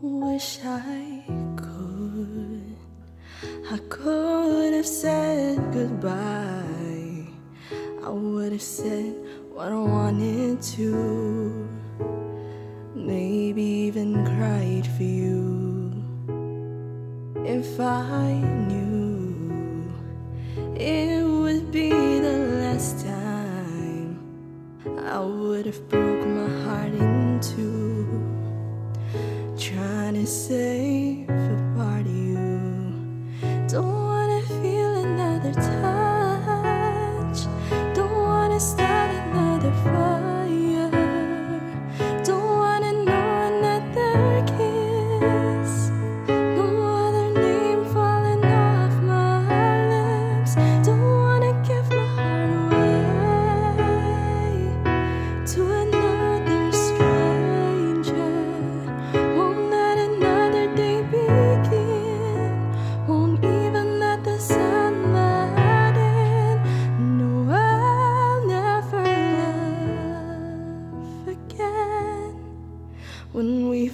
Wish I could. I could have said goodbye. I would have said what I wanted to. Maybe even cried for you. If I knew it would be the last time, I would have broken. safe.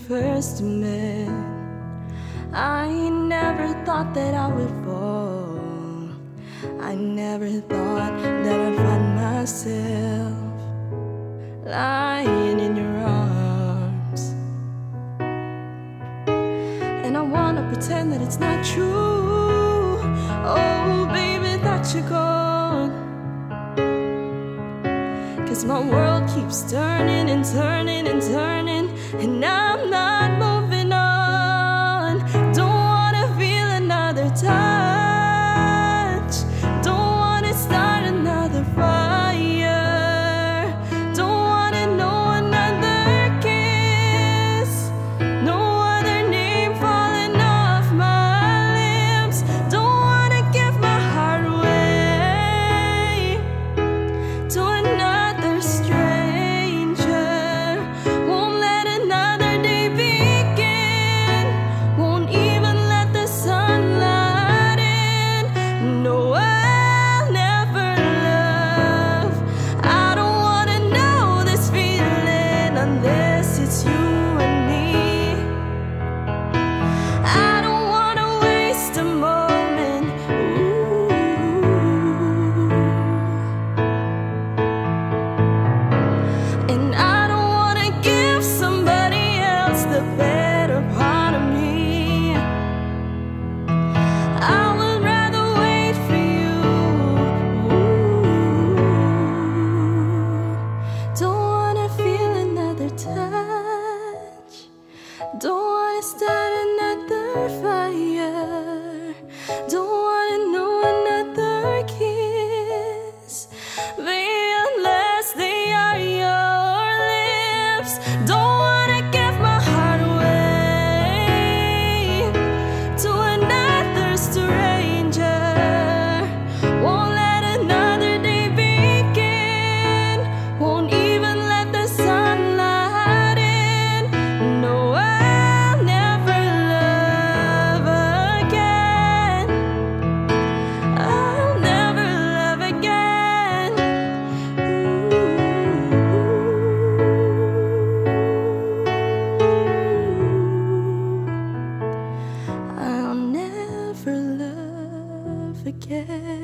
first met, I never thought that I would fall. I never thought that I'd find myself lying in your arms. And I wanna pretend that it's not true. Oh, baby, that you're gone. Cause my world keeps turning and turning and turning. And now forget.